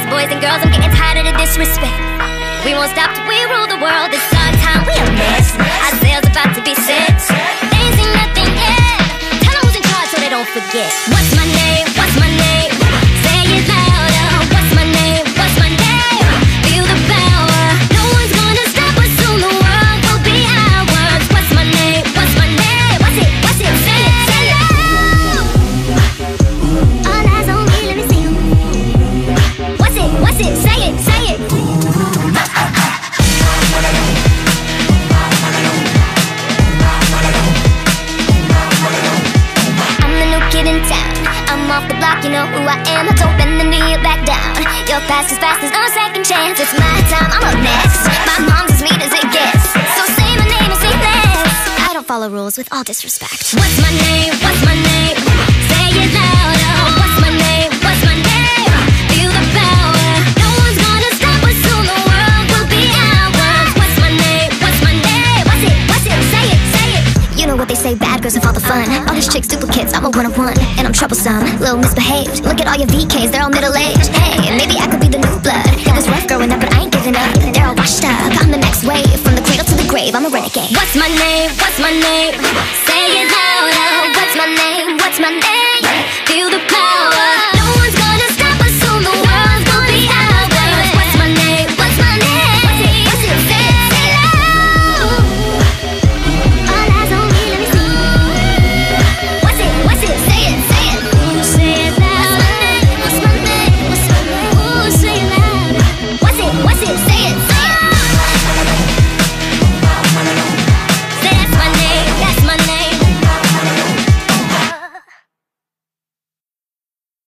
lost boys and girls, I'm getting tired of the disrespect. We won't stop till we rule the world. It's our time, we a mess. Our sails about to be set. They ain't nothing yet. Tell them who's in charge so they don't forget. What's it? Say it. I'm the new kid in town. I'm off the block, you know who I am. I don't bend the knee or back down. A second chance. It's my time, I'm up next. My mom's as mean as it gets. So say my name and say. I don't follow rules with all disrespect. What's my name? Have all the fun. All these chicks duplicates, I'm a one of one, and I'm troublesome, little misbehaved. Look at all your VKs, they're all middle aged. Hey, maybe I could be the new blood. It was rough growing up, but I ain't giving up. They're all washed up. I'm the next wave, from the cradle to the grave. I'm a renegade. What's my name? What's my name? Say it louder. What's my name? What's my name?